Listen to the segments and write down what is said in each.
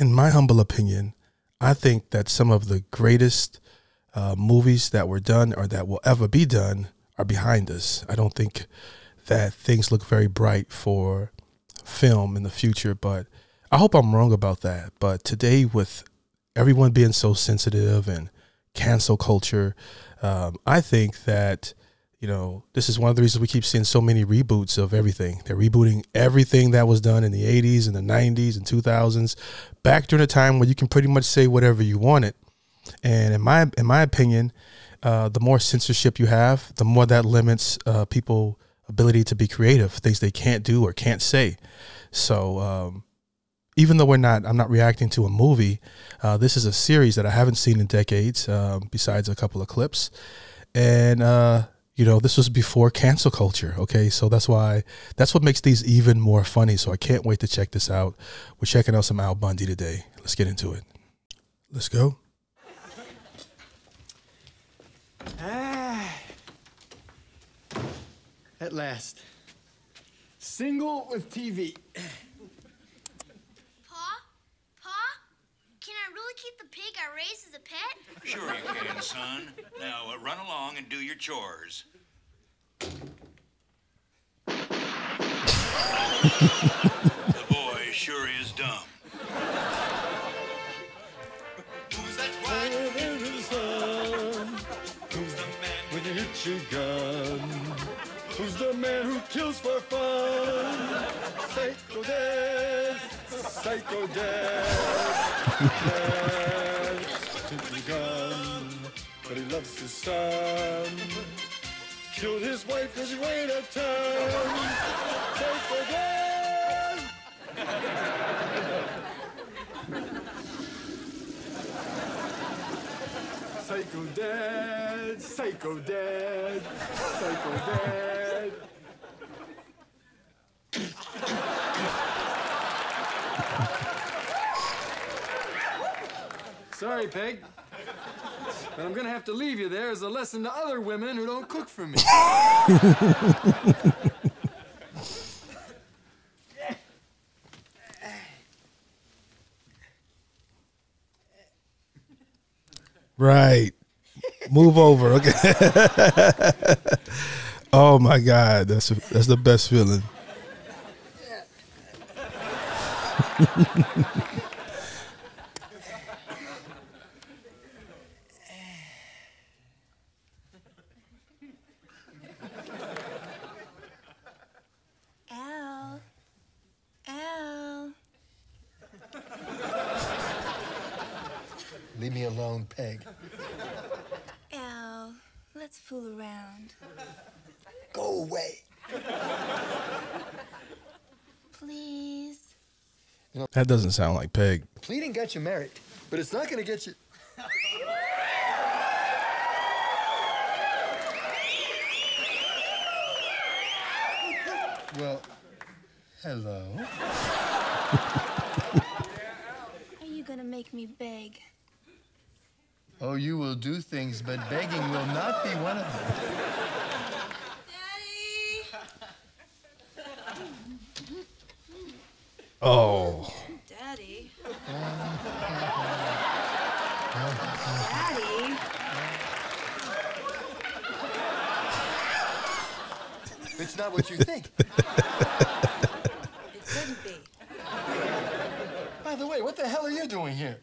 in my humble opinion, I think that some of the greatest uh, movies that were done or that will ever be done are behind us. I don't think that things look very bright for film in the future, but I hope I'm wrong about that. But today, with everyone being so sensitive and cancel culture, um, I think that you know this is one of the reasons we keep seeing so many reboots of everything. They're rebooting everything that was done in the '80s and the '90s and 2000s, back during a time where you can pretty much say whatever you wanted. And in my in my opinion, uh, the more censorship you have, the more that limits uh, people' ability to be creative, things they can't do or can't say. So um, even though we're not, I'm not reacting to a movie. Uh, this is a series that I haven't seen in decades, um, besides a couple of clips, and uh, you know this was before cancel culture. Okay, so that's why that's what makes these even more funny. So I can't wait to check this out. We're checking out some Al Bundy today. Let's get into it. Let's go. Ah. At last. Single with TV. Pa? Pa? Can I really keep the pig I raised as a pet? Sure you can, son. Now uh, run along and do your chores. the boy sure is dumb. Who's that Who's the man with a hit you gun? Who's the man who kills for fun? Psycho Dad, Psycho Dad. Gun, but he loves his son. Killed his wife because he ran a ton. Psycho Dad. Psycho Dad, Psycho Dad, Psycho Dad. Sorry, Peg. But I'm gonna have to leave you there as a lesson to other women who don't cook for me. Right. Move over. Okay. oh my God, that's that's the best feeling. Al. Al. Leave me alone, Peg. Al. Let's fool around. Go away. Please. That doesn't sound like Peg. Pleading got you married, but it's not gonna get you. Well, hello. Are you gonna make me beg? Oh, you will do things, but begging will not be one of them. Daddy! Oh, Daddy. Daddy. It's not what you think. It couldn't be. By the way, what the hell are you doing here?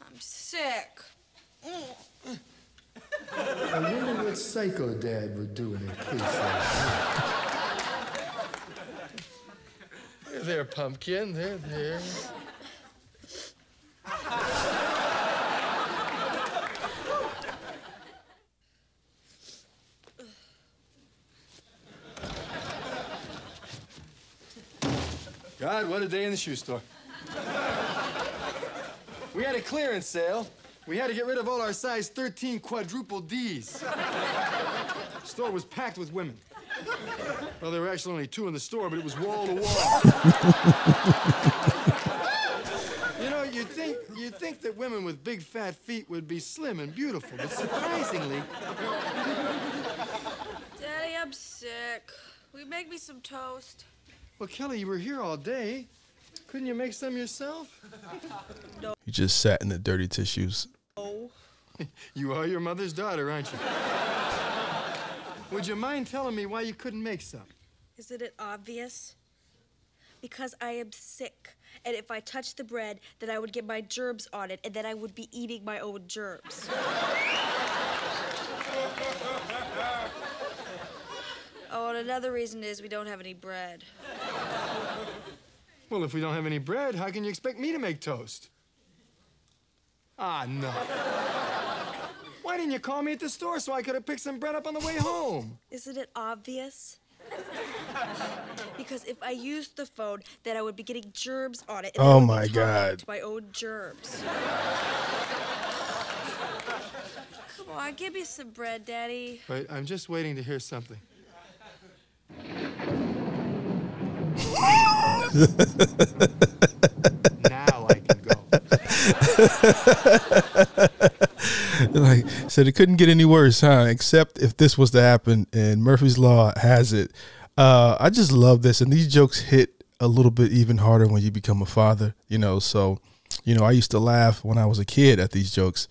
I'm sick. I wonder what Psycho Dad would do in a case like that. There, there, pumpkin. There, there. God, what a day in the shoe store. We had a clearance sale. We had to get rid of all our size 13 quadruple Ds. The store was packed with women. Well, there were actually only two in the store, but it was wall to wall. you know, you'd think you'd think that women with big fat feet would be slim and beautiful, but surprisingly, Daddy, I'm sick. Will you make me some toast? well, Kelly, you were here all day. Couldn't you make some yourself? No. You just sat in the dirty tissues. You are your mother's daughter, aren't you? Would you mind telling me why you couldn't make some? Isn't it obvious? Because I am sick. And if I touched the bread, then I would get my germs on it, and then I would be eating my own germs. oh, and another reason is we don't have any bread. Well, if we don't have any bread, how can you expect me to make toast? Ah, no. Why didn't you call me at the store so I could have picked some bread up on the way home? Isn't it obvious? because if I used the phone, then I would be getting germs on it. and Oh my God. My own germs. Come on, give me some bread, Daddy. Wait, I'm just waiting to hear something. now I can go. like said it couldn't get any worse, huh? Except if this was to happen, and Murphy's Law has it. Uh, I just love this, and these jokes hit a little bit even harder when you become a father. You know, so you know I used to laugh when I was a kid at these jokes,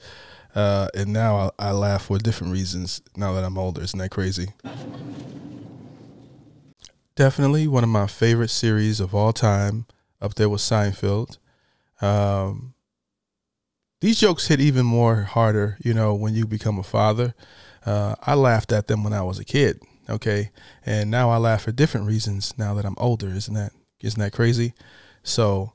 uh, and now I, I laugh for different reasons. Now that I'm older, isn't that crazy? Definitely one of my favorite series of all time. Up there with Seinfeld. Um, these jokes hit even more harder, you know, when you become a father. Uh, I laughed at them when I was a kid, okay, and now I laugh for different reasons now that I'm older. Isn't that isn't that crazy? So,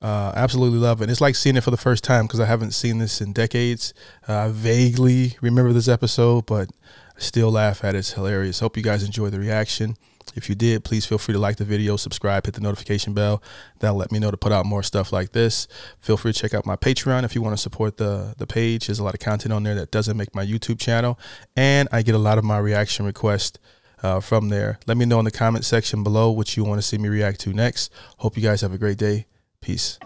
uh, absolutely love it. It's like seeing it for the first time because I haven't seen this in decades. Uh, I vaguely remember this episode, but I still laugh at it. It's hilarious. Hope you guys enjoy the reaction. If you did, please feel free to like the video, subscribe, hit the notification bell. That'll let me know to put out more stuff like this. Feel free to check out my Patreon if you want to support the the page. There's a lot of content on there that doesn't make my YouTube channel, and I get a lot of my reaction requests uh, from there. Let me know in the comment section below what you want to see me react to next. Hope you guys have a great day. Peace.